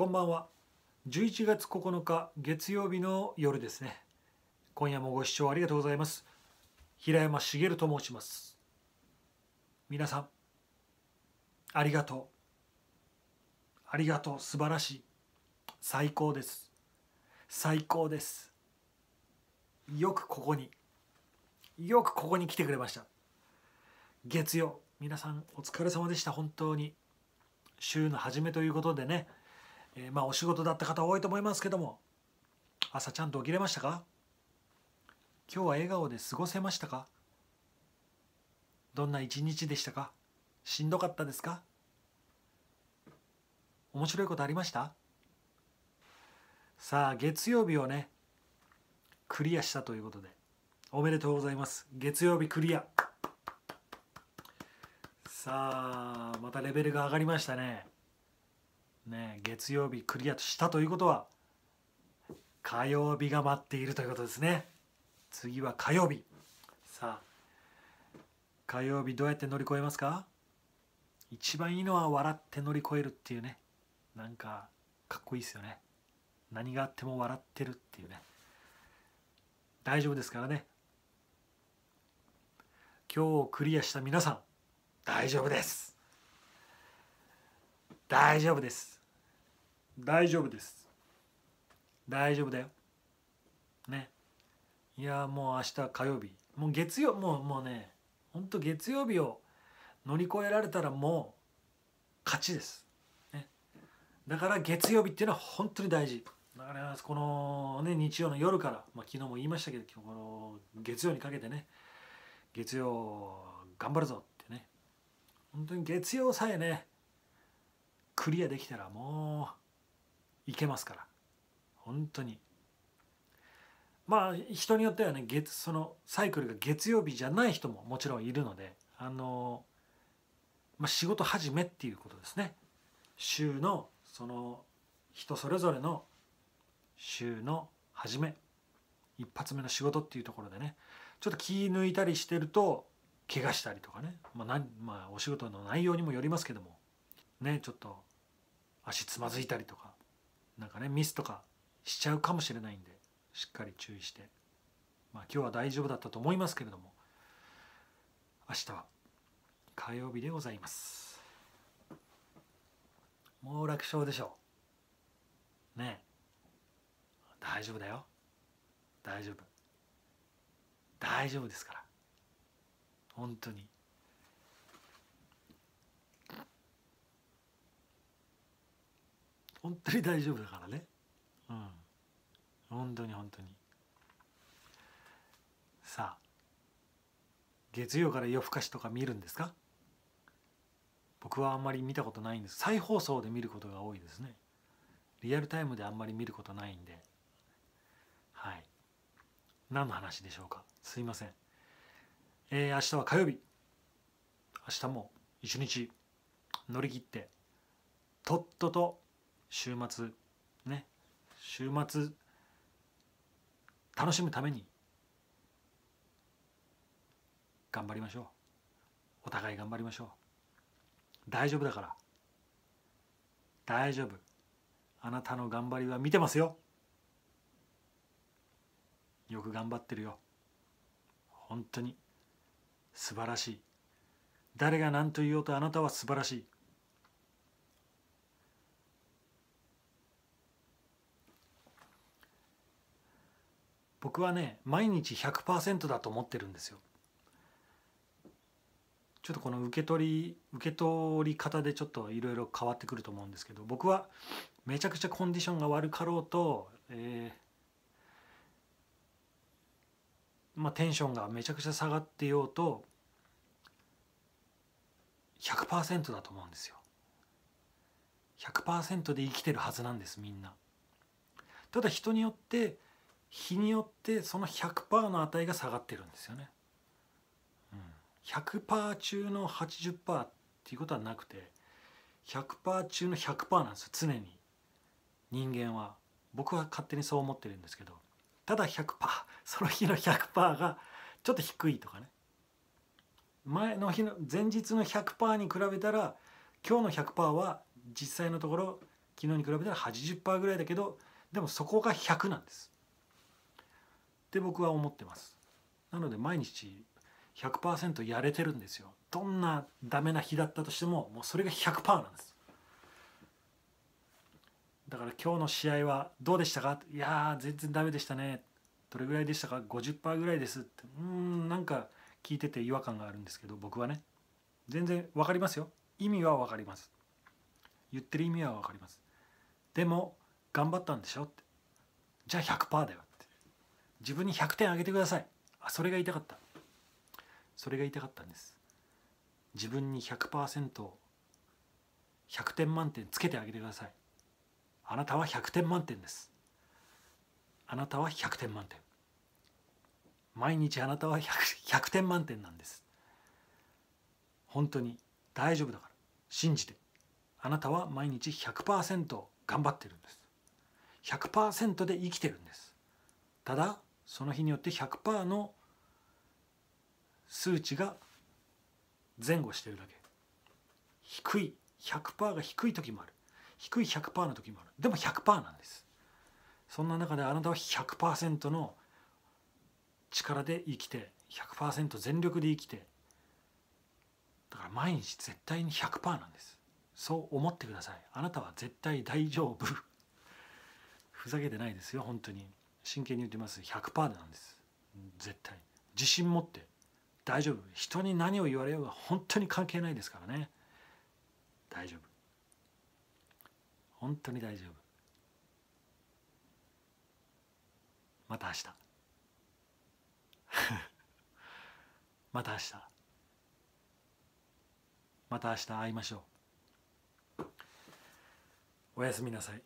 こんばんは。11月9日月曜日の夜ですね。今夜もご視聴ありがとうございます。平山茂と申します。皆さんありがとう。ありがとう。素晴らしい。最高です。最高です。よくここによくここに来てくれました。月曜皆さんお疲れ様でした。本当に。週の初めということでね。えー、まあお仕事だった方多いと思いますけども朝ちゃんと起きれましたか？今日は笑顔で過ごせましたか？どんな一日でしたか？しんどかったですか？面白いことありました？さあ月曜日をねクリアしたということでおめでとうございます。月曜日クリア。さあまたレベルが上がりましたね。ね、月曜日クリアしたということは火曜日が待っているということですね。次は火曜日。さあ火曜日どうやって乗り越えますか？一番いいのは笑って乗り越えるっていうね。なんかかっこいいですよね。何があっても笑ってるっていうね。大丈夫ですからね。今日クリアした皆さん大丈夫です。大丈夫です。大丈夫です。大丈夫だよ。ね。いやもう明日火曜日。もう月曜もうもうねほんと月曜日を乗り越えられたらもう勝ちです、ね、だから月曜日っていうのは本当に大事。だからこのね日曜の夜から、まあ、昨日も言いましたけど今日この月曜にかけてね月曜頑張るぞってね。本当に月曜さえねクリアできたらもういけますから。本当に。まあ人によってはね月そのサイクルが月曜日じゃない人ももちろんいるのであの、まあ、仕事始めっていうことですね。週のその人それぞれの週の初め一発目の仕事っていうところでねちょっと気抜いたりしてると怪我したりとかね、まあ、まあ、お仕事の内容にもよりますけどもねちょっと足つまずいたりとかなんかねミスとかしちゃうかもしれないんでしっかり注意して。まあ今日は大丈夫だったと思いますけれども明日は火曜日でございます。もう楽勝でしょう。ねえ。大丈夫だよ。大丈夫。大丈夫ですから。本当に。本当に大丈夫だからね。うん。本当に本当に。さあ月曜から夜更かしとか見るんですか？僕はあんまり見たことないんです。再放送で見ることが多いですね。リアルタイムであんまり見ることないんで。はい。何の話でしょうか？すいません。えー、明日は火曜日。明日も一日乗り切ってとっとと週末ね。週末楽しむために頑張りましょう。お互い頑張りましょう。大丈夫だから。大丈夫。あなたの頑張りは見てますよ。よく頑張ってるよ。本当に素晴らしい。誰が何と言おうとあなたは素晴らしい。僕はね毎日100%だと思ってるんですよ。ちょっとこの受け取り受け取り方でちょっといろいろ変わってくると思うんですけど僕はめちゃくちゃコンディションが悪かろうと、えー、まあ、テンションがめちゃくちゃ下がってようと100%だと思うんですよ。100%で生きてるはずなんですみんな。ただ人によって日によってその100%の値が下がってるんですよね。うん、100%中の80%っていうことはなくて100%中の100%なんですよ常に。人間は。僕は勝手にそう思ってるんですけど。ただ100%その日の100%がちょっと低いとかね。前の日の前日の100%に比べたら今日の100%は実際のところ昨日に比べたら80%ぐらいだけどでもそこが100なんです。って僕は思ってます。なので毎日100%やれてるんですよ。どんなダメな日だったとしてももうそれが100%なんです。だから今日の試合はどうでしたか？いや全然ダメでしたね。どれぐらいでしたか？50%ぐらいですって。うんなんか聞いてて違和感があるんですけど僕はね。全然分かりますよ。意味は分かります。言ってる意味は分かります。でも頑張ったんでしょって。じゃあ100%だよ。自分に100点あげてください。あそれが言いたかった。それが言いたかったんです。自分に 100%100 点満点つけてあげてください。あなたは100点満点です。あなたは100点満点。毎日あなたは 100, 100点満点なんです。本当に大丈夫だから。信じて。あなたは毎日100%頑張ってるんです。100%で生きてるんです。ただその日によって100%の数値が前後してるだけ。低い100%が低い時もある。低い100%の時もある。でも100%なんです。そんな中であなたは100%の力で生きて100%全力で生きてだから毎日絶対に100%なんです。そう思ってください。あなたは絶対大丈夫。ふざけてないですよ本当に。真剣に言ってます。100%なんです。絶対。自信持って。大丈夫。人に何を言われようが本当に関係ないですからね。大丈夫。本当に大丈夫。また明日。また明日。また明日会いましょう。おやすみなさい。